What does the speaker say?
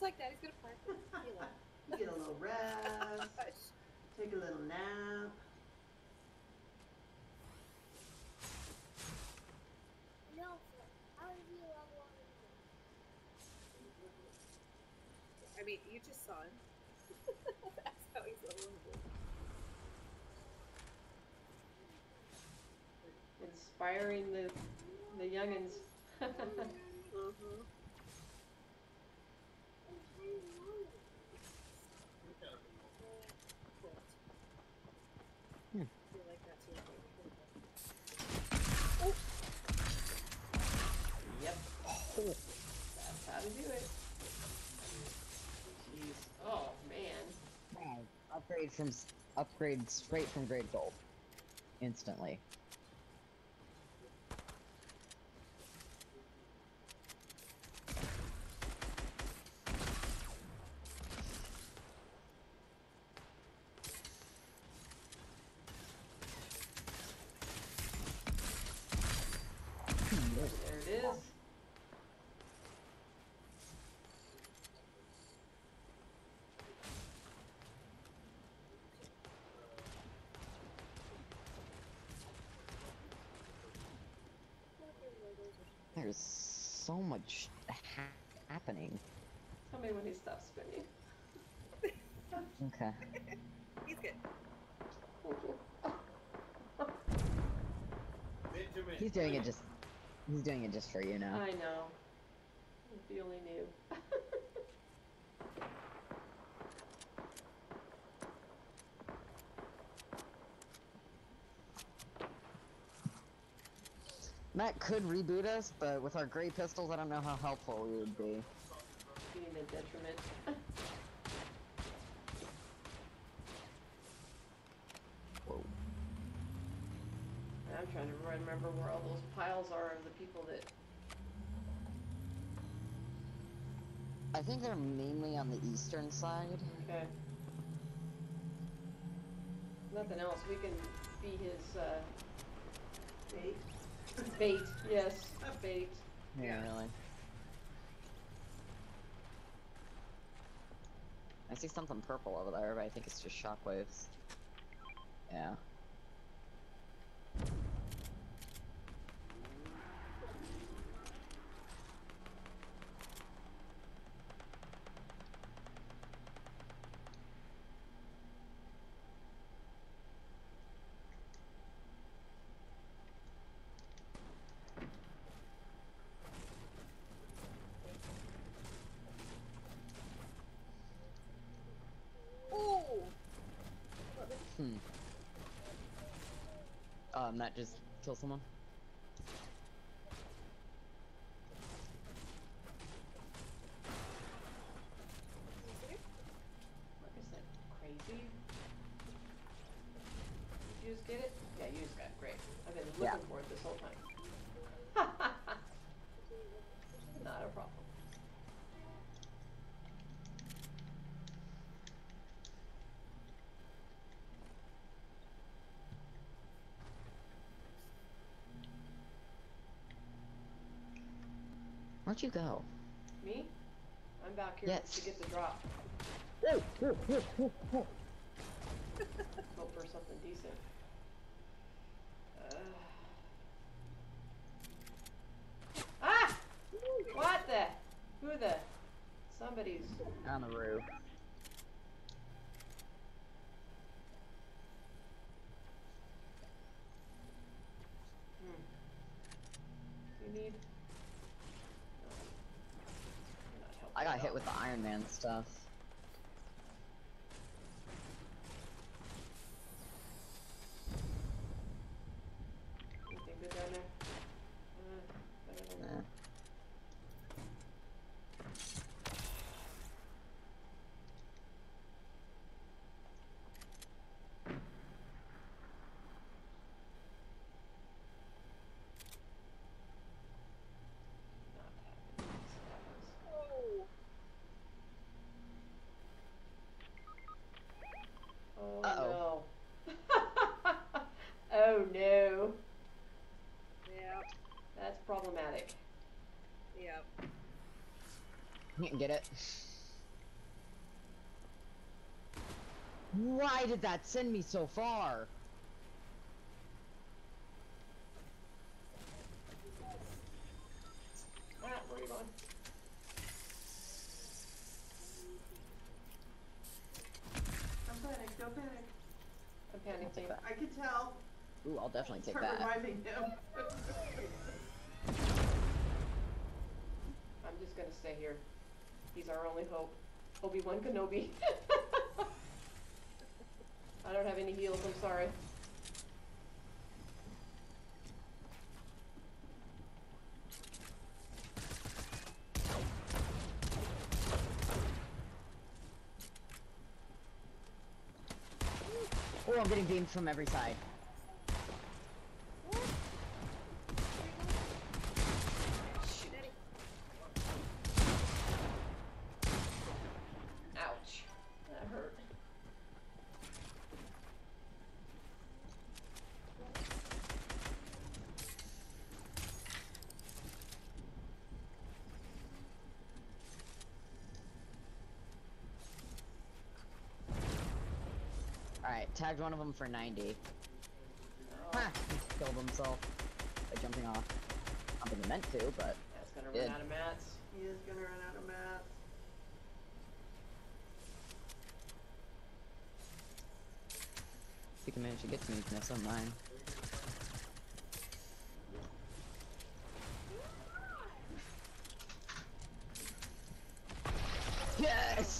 Just like that, he's gonna park. You know. Get a little rest, take a little nap. No, how do you level I mean, you just saw him. That's how he's levelable. Inspiring the the youngins. Uh-huh. Hmm. I feel like that's your Yep. That's how to do it. Jeez. Oh man. Wow. Upgrade from upgrade straight from grade gold. Instantly. There it is. There's so much ha- happening. Tell me when he stops spinning. Okay. He's good. Thank you. Benjamin. He's doing it just he's doing it just for you now. I know. If you only knew. Matt could reboot us, but with our gray pistols, I don't know how helpful we would be. Being a detriment. Whoa. I'm trying to remember where all those piles are of the people that. I think they're mainly on the eastern side. Okay. Nothing else. We can be his uh, Bait. Bait. Yes, A bait. Yeah, really. I see something purple over there, but I think it's just shockwaves. Yeah. Oh! Hmm. That just kill someone? Like I said, crazy. Did you just get it? Yeah, you just got it. Great. I've been looking Yeah. for it this whole time. Not a problem. Where'd you go? Me? I'm back here Yes. to get the drop. Hope for something decent. Uh. Ah! What the? Who the? Somebody's. On the roof. Hmm. You need. No. You're not helping I got hit with the Iron Man stuff. Get it? Why did that send me so far? I could tell. Ooh, I'll definitely take that. reminding him. I'm just gonna stay here. He's our only hope. Obi-Wan Kenobi. I don't have any heals, I'm sorry. Oh, I'm getting beamed from every side. Alright, tagged one of them for 90. Oh, Ha! He killed himself by jumping off. I think he meant to, but that's gonna Good. run out of mats. He is gonna run out of mats. if he can manage to get to me, have some mine. Yes!